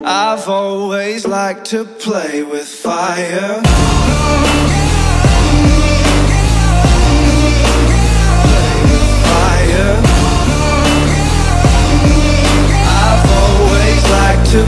I've always liked to play with fire. Fire. I've always liked to